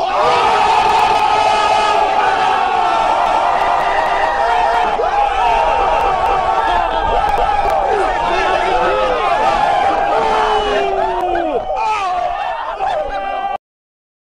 Oh!